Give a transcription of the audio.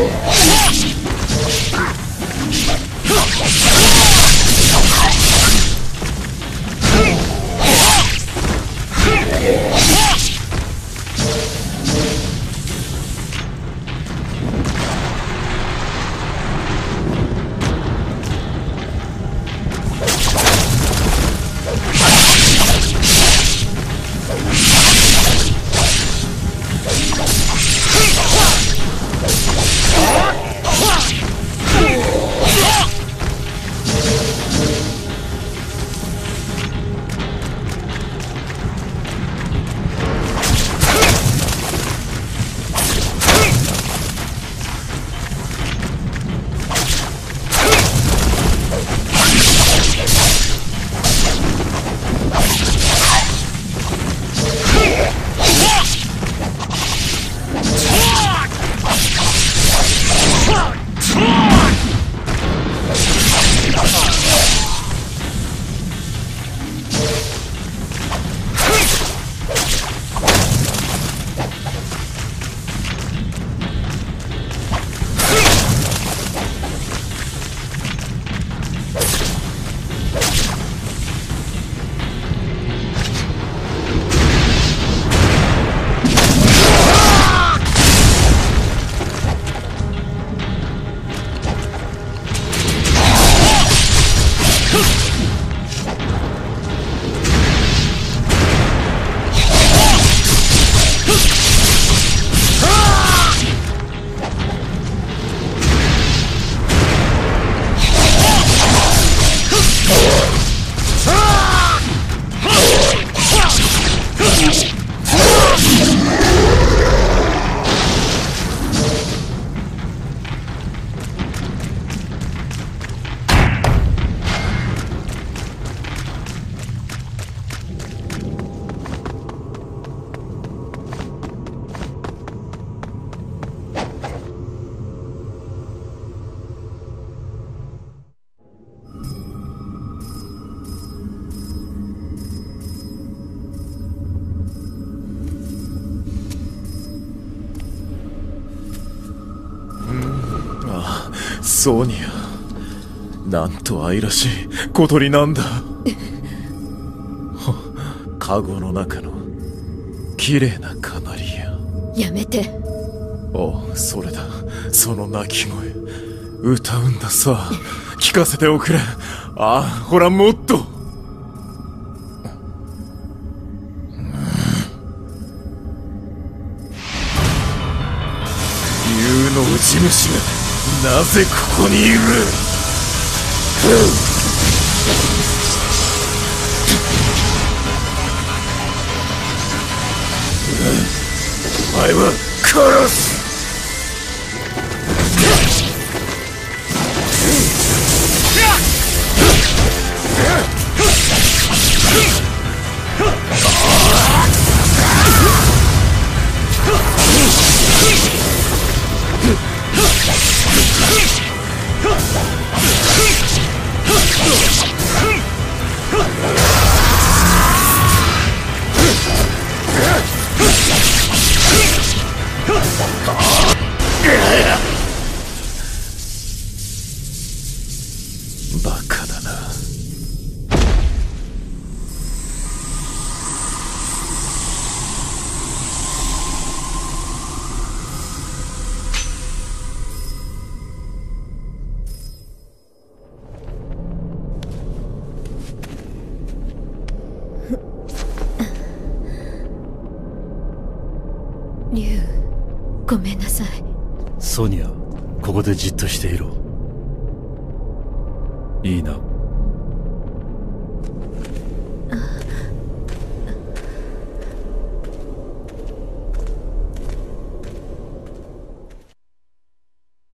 Oh. ソニアなんと愛らしい小鳥なんだ。カゴの中の綺麗なカナリア。やめて。おそれだ。その鳴き声。歌うんださ。聞かせておくれ。ああほらもっと。有能地主がなぜここにいる？お前は殺す。さい。ソニアここでじっとしていろ。いいな。